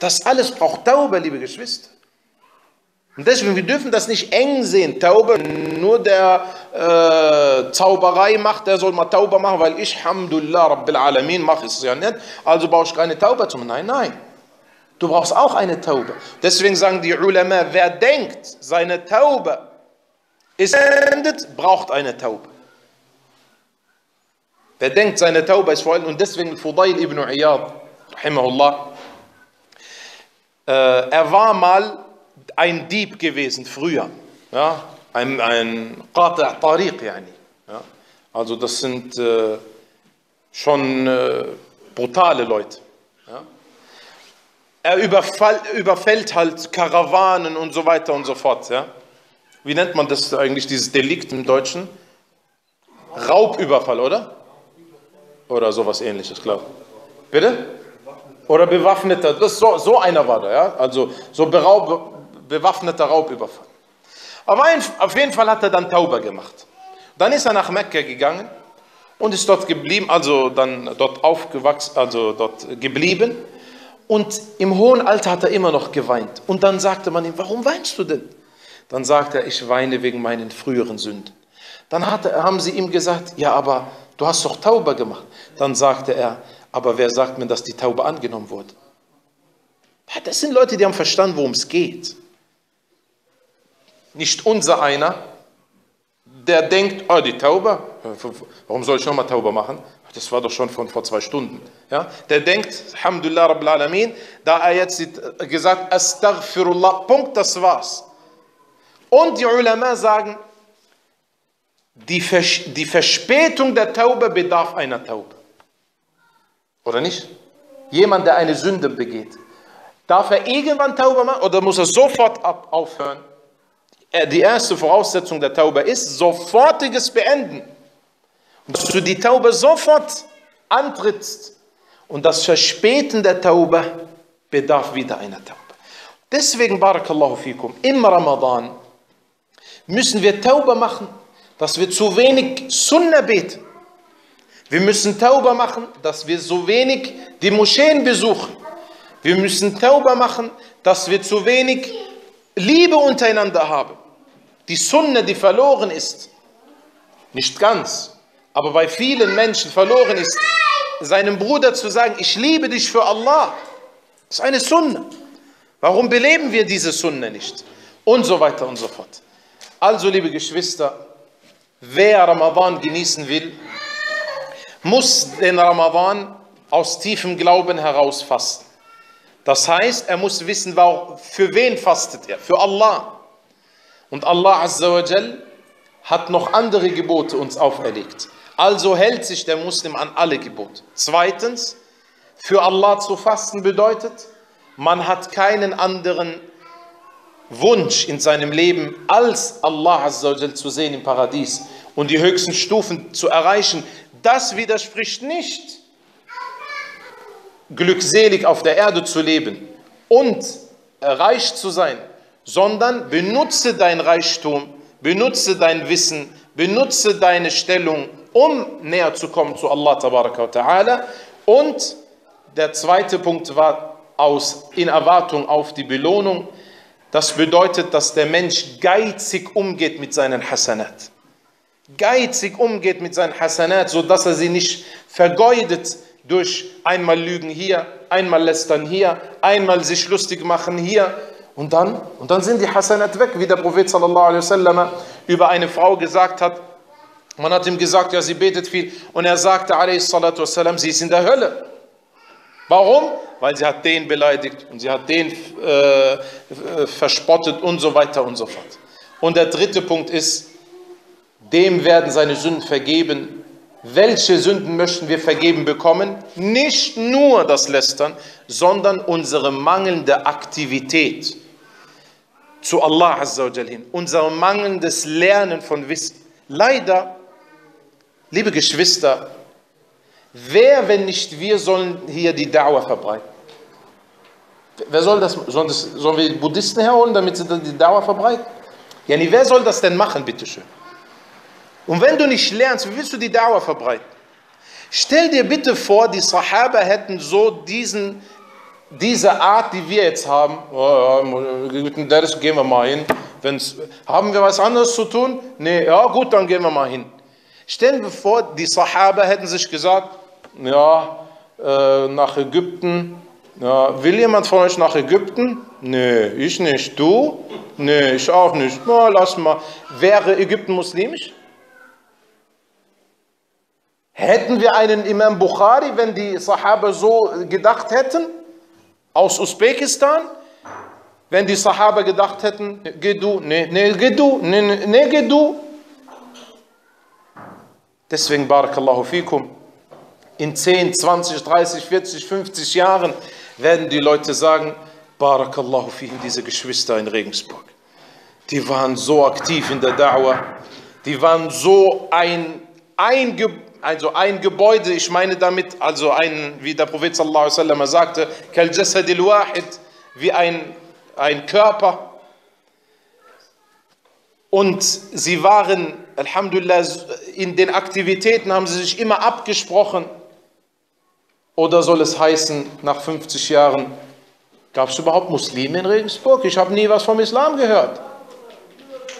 Das alles braucht Tauber, liebe Geschwister. Und deswegen, wir dürfen das nicht eng sehen. Tauber, nur der äh, Zauberei macht, der soll mal Tauber machen, weil ich, Alhamdulillah, Rabbil Alamin, mache es ja nicht. Also brauche ich keine Tauber zum. Nein, nein. Du brauchst auch eine Taube. Deswegen sagen die Ulama, wer denkt, seine Taube ist endet, braucht eine Taube. Wer denkt, seine Taube ist vollendet, und deswegen Fudail ibn Iyad, rahimahullah, äh, er war mal ein Dieb gewesen früher, ja, ein, ein Qata' Tariq, yani. ja. also das sind äh, schon äh, brutale Leute. Er überfall, überfällt halt Karawanen und so weiter und so fort. Ja? Wie nennt man das eigentlich, dieses Delikt im Deutschen? Raubüberfall, oder? Oder sowas ähnliches, klar. Bitte? Oder bewaffneter, das so, so einer war da, ja? Also so beraub, bewaffneter Raubüberfall. Aber auf jeden Fall hat er dann Tauber gemacht. Dann ist er nach Mekka gegangen und ist dort geblieben, also dann dort aufgewachsen, also dort geblieben und im hohen Alter hat er immer noch geweint. Und dann sagte man ihm, warum weinst du denn? Dann sagte er, ich weine wegen meinen früheren Sünden. Dann hat, haben sie ihm gesagt, ja, aber du hast doch Taube gemacht. Dann sagte er, aber wer sagt mir, dass die Taube angenommen wurde? Das sind Leute, die haben verstanden, worum es geht. Nicht unser einer, der denkt, oh, die Taube, warum soll ich nochmal Taube machen? Das war doch schon von vor zwei Stunden. Ja? Der denkt, Alhamdulillah Rabbil Alamin, da er jetzt gesagt, Astaghfirullah, Punkt, das war's. Und die Ulama sagen, die, Vers die Verspätung der Taube bedarf einer Taube. Oder nicht? Jemand, der eine Sünde begeht. Darf er irgendwann Taube machen oder muss er sofort aufhören? Äh, die erste Voraussetzung der Taube ist sofortiges Beenden dass du die Taube sofort antrittst. Und das Verspäten der Taube bedarf wieder einer Taube. Deswegen, Barakallahu fikum, im Ramadan müssen wir Taube machen, dass wir zu wenig Sunna beten. Wir müssen Taube machen, dass wir so wenig die Moscheen besuchen. Wir müssen Taube machen, dass wir zu wenig Liebe untereinander haben. Die Sunna, die verloren ist. Nicht ganz, aber bei vielen Menschen verloren ist, seinem Bruder zu sagen, ich liebe dich für Allah. Das ist eine Sunna. Warum beleben wir diese Sunna nicht? Und so weiter und so fort. Also, liebe Geschwister, wer Ramadan genießen will, muss den Ramadan aus tiefem Glauben heraus fasten. Das heißt, er muss wissen, für wen fastet er? Für Allah. Und Allah Azza wa Jal hat noch andere Gebote uns auferlegt. Also hält sich der Muslim an alle Gebote. Zweitens, für Allah zu fasten bedeutet, man hat keinen anderen Wunsch in seinem Leben, als Allah Azzawajal zu sehen im Paradies und die höchsten Stufen zu erreichen. Das widerspricht nicht, glückselig auf der Erde zu leben und reich zu sein, sondern benutze dein Reichtum, benutze dein Wissen, benutze deine Stellung, um näher zu kommen zu Allah Ta'ala. Und der zweite Punkt war aus in Erwartung auf die Belohnung. Das bedeutet, dass der Mensch geizig umgeht mit seinen Hasanat. Geizig umgeht mit seinen Hasanat, sodass er sie nicht vergeudet durch einmal Lügen hier, einmal Lästern hier, einmal sich lustig machen hier. Und dann, und dann sind die Hasanat weg, wie der Prophet sallallahu alaihi wasallam über eine Frau gesagt hat. Man hat ihm gesagt, ja, sie betet viel. Und er sagte, alaihi wasallam, sie ist in der Hölle. Warum? Weil sie hat den beleidigt und sie hat den äh, verspottet und so weiter und so fort. Und der dritte Punkt ist, dem werden seine Sünden vergeben. Welche Sünden möchten wir vergeben bekommen? Nicht nur das Lästern, sondern unsere mangelnde Aktivität zu Allah hin, unser mangelndes Lernen von Wissen. Leider, liebe Geschwister, Wer, wenn nicht wir, sollen hier die Dauer verbreiten? Wer soll das? Sollen, das, sollen wir die Buddhisten herholen, damit sie die Dauer verbreiten? Nee, wer soll das denn machen, bitteschön? Und wenn du nicht lernst, wie willst du die Dauer verbreiten? Stell dir bitte vor, die Sahaba hätten so diesen, diese Art, die wir jetzt haben. Oh, ja, gehen wir mal hin. Wenn's, haben wir was anderes zu tun? Nee, ja gut, dann gehen wir mal hin. Stellen wir vor, die Sahaba hätten sich gesagt, ja, äh, nach Ägypten, ja, will jemand von euch nach Ägypten? Nee, ich nicht. Du? Nee, ich auch nicht. Na, lass mal. Wäre Ägypten muslimisch? Hätten wir einen Imam Bukhari, wenn die Sahaba so gedacht hätten? Aus Usbekistan? Wenn die Sahaba gedacht hätten, geh du, nee, nee, geh du, nee, nee, nee geh du. Deswegen, Barakallahu fikum, in 10, 20, 30, 40, 50 Jahren werden die Leute sagen, Barakallahu fihim, diese Geschwister in Regensburg. Die waren so aktiv in der Da'wah, die waren so ein, ein, also ein Gebäude, ich meine damit, also ein, wie der Prophet sallallahu alaihi wasallam sagte, kal jasadil wahid, wie ein, ein Körper. Und sie waren, Alhamdulillah, in den Aktivitäten haben sie sich immer abgesprochen. Oder soll es heißen, nach 50 Jahren, gab es überhaupt Muslime in Regensburg? Ich habe nie was vom Islam gehört.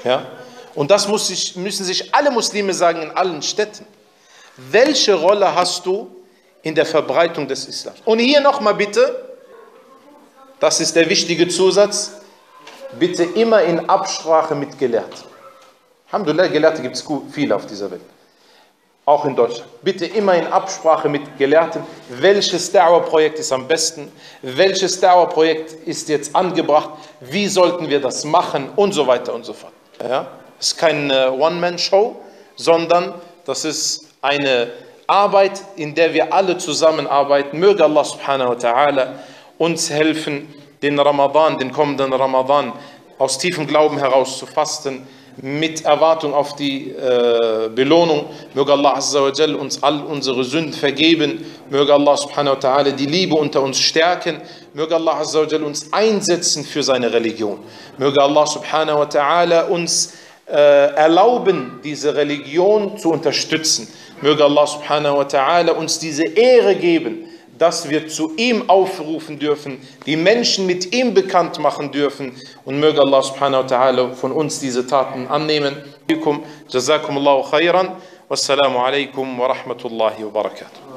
Ja? Und das muss sich, müssen sich alle Muslime sagen in allen Städten. Welche Rolle hast du in der Verbreitung des Islams? Und hier nochmal bitte, das ist der wichtige Zusatz, bitte immer in Absprache mit Gelehrten. Alhamdulillah, Gelehrte gibt es viele auf dieser Welt. Auch in Deutschland. Bitte immer in Absprache mit Gelehrten, welches Dauerprojekt ist am besten, welches Dauerprojekt ist jetzt angebracht, wie sollten wir das machen und so weiter und so fort. Ja? Es ist keine One-Man-Show, sondern das ist eine Arbeit, in der wir alle zusammenarbeiten. Möge Allah subhanahu wa ta'ala uns helfen, den Ramadan, den kommenden Ramadan aus tiefem Glauben heraus zu fasten mit Erwartung auf die äh, Belohnung. Möge Allah Azza wa Jal uns all unsere Sünden vergeben. Möge Allah subhanahu wa ta'ala die Liebe unter uns stärken. Möge Allah Azza wa Jal uns einsetzen für seine Religion. Möge Allah subhanahu wa ta'ala uns äh, erlauben, diese Religion zu unterstützen. Möge Allah subhanahu wa ta'ala uns diese Ehre geben dass wir zu ihm aufrufen dürfen, die Menschen mit ihm bekannt machen dürfen und möge Allah subhanahu wa ta'ala von uns diese Taten annehmen. Jazakum Allahu khairan. Wassalamu alaikum wa rahmatullahi wa barakatuh.